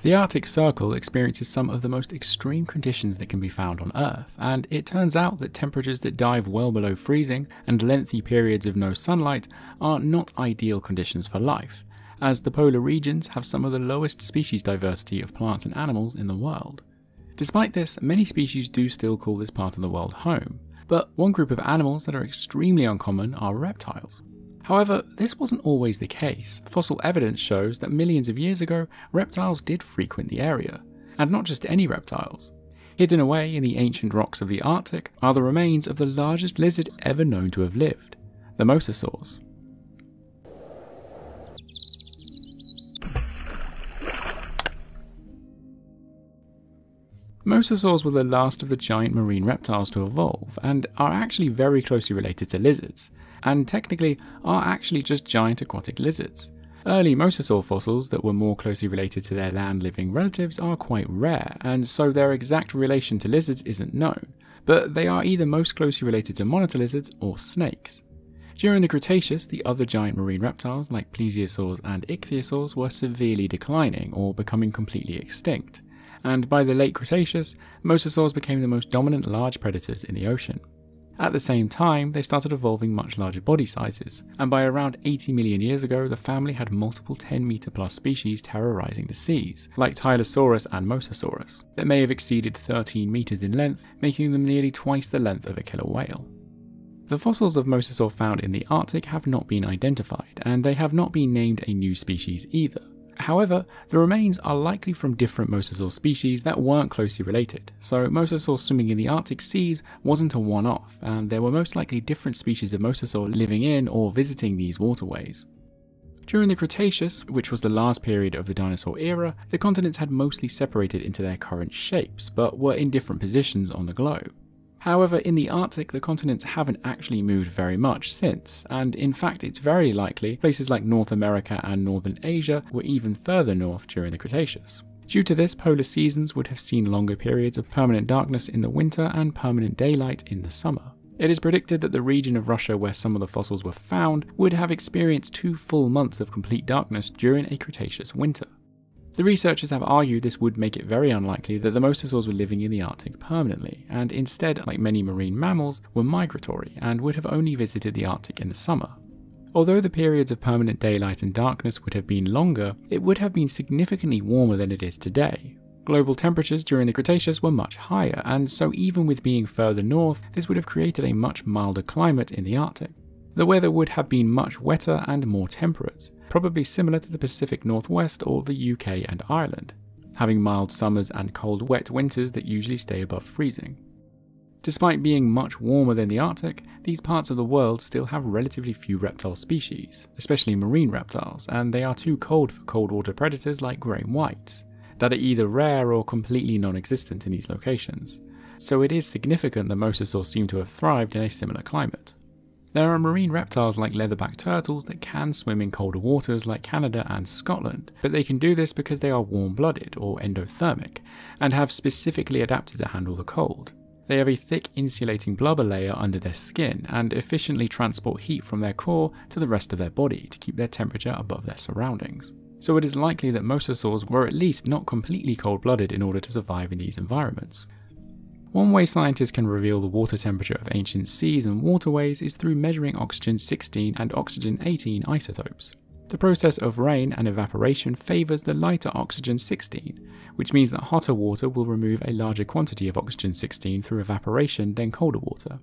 The Arctic Circle experiences some of the most extreme conditions that can be found on Earth, and it turns out that temperatures that dive well below freezing and lengthy periods of no sunlight are not ideal conditions for life, as the polar regions have some of the lowest species diversity of plants and animals in the world. Despite this, many species do still call this part of the world home, but one group of animals that are extremely uncommon are reptiles. However, this wasn't always the case. Fossil evidence shows that millions of years ago, reptiles did frequent the area, and not just any reptiles. Hidden away in the ancient rocks of the Arctic are the remains of the largest lizard ever known to have lived, the mosasaurs. Mosasaurs were the last of the giant marine reptiles to evolve, and are actually very closely related to lizards, and technically are actually just giant aquatic lizards. Early mosasaur fossils that were more closely related to their land living relatives are quite rare, and so their exact relation to lizards isn't known, but they are either most closely related to monitor lizards or snakes. During the Cretaceous, the other giant marine reptiles like plesiosaurs and ichthyosaurs were severely declining or becoming completely extinct, and by the late Cretaceous, mosasaurs became the most dominant large predators in the ocean. At the same time, they started evolving much larger body sizes, and by around 80 million years ago, the family had multiple 10 meter plus species terrorizing the seas, like Tylosaurus and Mosasaurus, that may have exceeded 13 meters in length, making them nearly twice the length of a killer whale. The fossils of mosasaur found in the Arctic have not been identified, and they have not been named a new species either. However, the remains are likely from different mosasaur species that weren't closely related, so mosasaur swimming in the Arctic seas wasn't a one off, and there were most likely different species of mosasaur living in or visiting these waterways. During the Cretaceous, which was the last period of the dinosaur era, the continents had mostly separated into their current shapes, but were in different positions on the globe. However, in the Arctic, the continents haven't actually moved very much since, and in fact, it's very likely places like North America and Northern Asia were even further north during the Cretaceous. Due to this, polar seasons would have seen longer periods of permanent darkness in the winter and permanent daylight in the summer. It is predicted that the region of Russia where some of the fossils were found would have experienced two full months of complete darkness during a Cretaceous winter. The researchers have argued this would make it very unlikely that the mosasaurs were living in the Arctic permanently, and instead, like many marine mammals, were migratory and would have only visited the Arctic in the summer. Although the periods of permanent daylight and darkness would have been longer, it would have been significantly warmer than it is today. Global temperatures during the Cretaceous were much higher, and so even with being further north, this would have created a much milder climate in the Arctic. The weather would have been much wetter and more temperate, probably similar to the Pacific Northwest or the UK and Ireland, having mild summers and cold wet winters that usually stay above freezing. Despite being much warmer than the Arctic, these parts of the world still have relatively few reptile species, especially marine reptiles, and they are too cold for cold water predators like great whites, that are either rare or completely non existent in these locations. So it is significant that mosasaurs seem to have thrived in a similar climate. There are marine reptiles like leatherback turtles that can swim in colder waters like Canada and Scotland, but they can do this because they are warm blooded or endothermic and have specifically adapted to handle the cold. They have a thick insulating blubber layer under their skin and efficiently transport heat from their core to the rest of their body to keep their temperature above their surroundings. So it is likely that mosasaurs were at least not completely cold blooded in order to survive in these environments. One way scientists can reveal the water temperature of ancient seas and waterways is through measuring oxygen 16 and oxygen 18 isotopes. The process of rain and evaporation favours the lighter oxygen 16, which means that hotter water will remove a larger quantity of oxygen 16 through evaporation than colder water.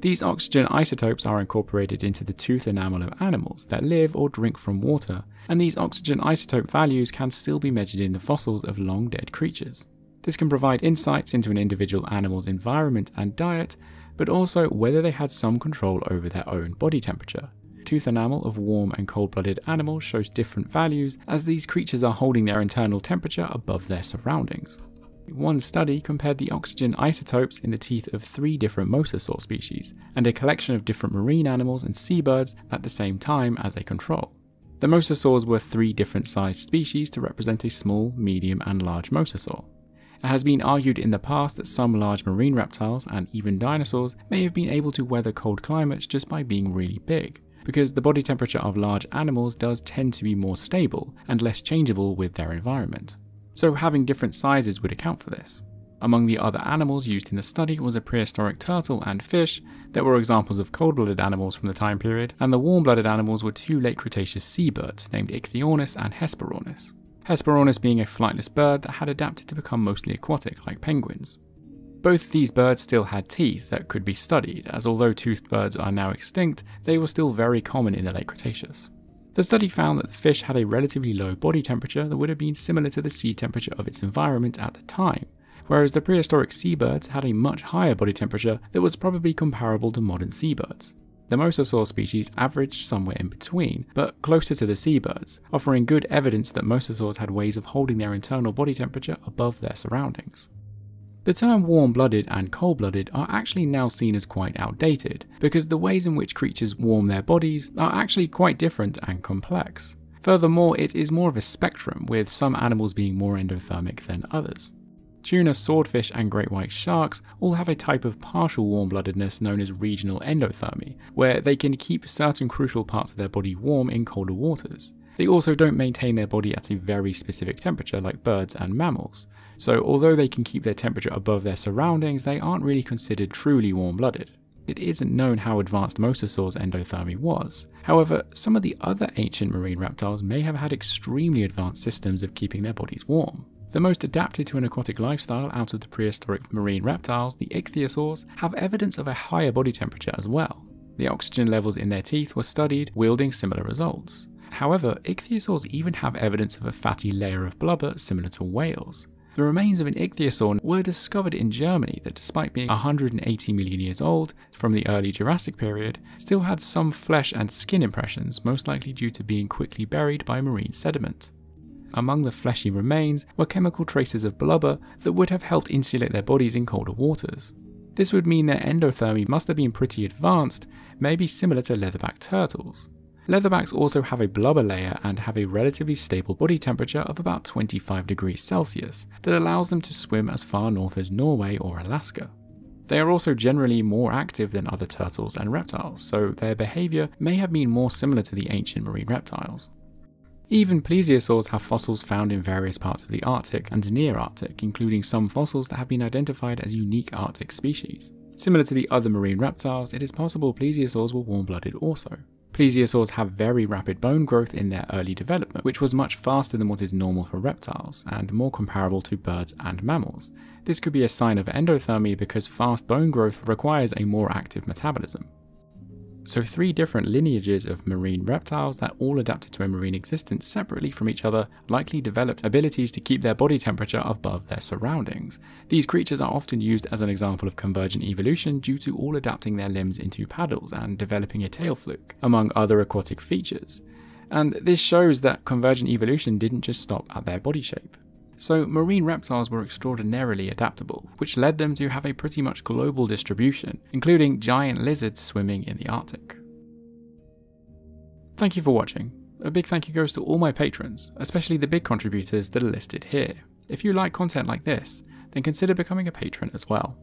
These oxygen isotopes are incorporated into the tooth enamel of animals that live or drink from water, and these oxygen isotope values can still be measured in the fossils of long dead creatures. This can provide insights into an individual animal's environment and diet, but also whether they had some control over their own body temperature. Tooth enamel of warm and cold blooded animals shows different values as these creatures are holding their internal temperature above their surroundings. One study compared the oxygen isotopes in the teeth of three different mosasaur species and a collection of different marine animals and seabirds at the same time as a control. The mosasaurs were three different sized species to represent a small, medium, and large mosasaur. It has been argued in the past that some large marine reptiles and even dinosaurs may have been able to weather cold climates just by being really big, because the body temperature of large animals does tend to be more stable and less changeable with their environment. so having different sizes would account for this. Among the other animals used in the study was a prehistoric turtle and fish that were examples of cold-blooded animals from the time period, and the warm-blooded animals were two late Cretaceous seabirds named Ichthyornis and Hesperornis. Hesperornis being a flightless bird that had adapted to become mostly aquatic like penguins. Both these birds still had teeth that could be studied, as although toothed birds are now extinct, they were still very common in the late Cretaceous. The study found that the fish had a relatively low body temperature that would have been similar to the sea temperature of its environment at the time, whereas the prehistoric seabirds had a much higher body temperature that was probably comparable to modern seabirds. The mosasaur species averaged somewhere in between, but closer to the seabirds, offering good evidence that mosasaurs had ways of holding their internal body temperature above their surroundings. The term warm blooded and cold blooded are actually now seen as quite outdated, because the ways in which creatures warm their bodies are actually quite different and complex. Furthermore, it is more of a spectrum, with some animals being more endothermic than others. Tuna, swordfish, and great white sharks all have a type of partial warm bloodedness known as regional endothermy, where they can keep certain crucial parts of their body warm in colder waters. They also don't maintain their body at a very specific temperature like birds and mammals, so although they can keep their temperature above their surroundings, they aren't really considered truly warm blooded. It isn't known how advanced mosasaurs' endothermy was. However, some of the other ancient marine reptiles may have had extremely advanced systems of keeping their bodies warm. The most adapted to an aquatic lifestyle out of the prehistoric marine reptiles, the ichthyosaurs, have evidence of a higher body temperature as well. The oxygen levels in their teeth were studied, yielding similar results. However, ichthyosaurs even have evidence of a fatty layer of blubber similar to whales. The remains of an ichthyosaur were discovered in Germany that despite being 180 million years old from the early Jurassic period, still had some flesh and skin impressions, most likely due to being quickly buried by marine sediment. Among the fleshy remains were chemical traces of blubber that would have helped insulate their bodies in colder waters. This would mean their endothermy must have been pretty advanced, maybe similar to leatherback turtles. Leatherbacks also have a blubber layer and have a relatively stable body temperature of about 25 degrees Celsius that allows them to swim as far north as Norway or Alaska. They are also generally more active than other turtles and reptiles, so their behaviour may have been more similar to the ancient marine reptiles. Even plesiosaurs have fossils found in various parts of the Arctic and near Arctic, including some fossils that have been identified as unique Arctic species. Similar to the other marine reptiles, it is possible plesiosaurs were warm-blooded also. Plesiosaurs have very rapid bone growth in their early development, which was much faster than what is normal for reptiles, and more comparable to birds and mammals. This could be a sign of endothermy because fast bone growth requires a more active metabolism. So three different lineages of marine reptiles that all adapted to a marine existence separately from each other likely developed abilities to keep their body temperature above their surroundings. These creatures are often used as an example of convergent evolution due to all adapting their limbs into paddles and developing a tail fluke, among other aquatic features. And this shows that convergent evolution didn't just stop at their body shape. So marine reptiles were extraordinarily adaptable, which led them to have a pretty much global distribution, including giant lizards swimming in the Arctic. Thank you for watching. A big thank you goes to all my patrons, especially the big contributors that are listed here. If you like content like this, then consider becoming a patron as well.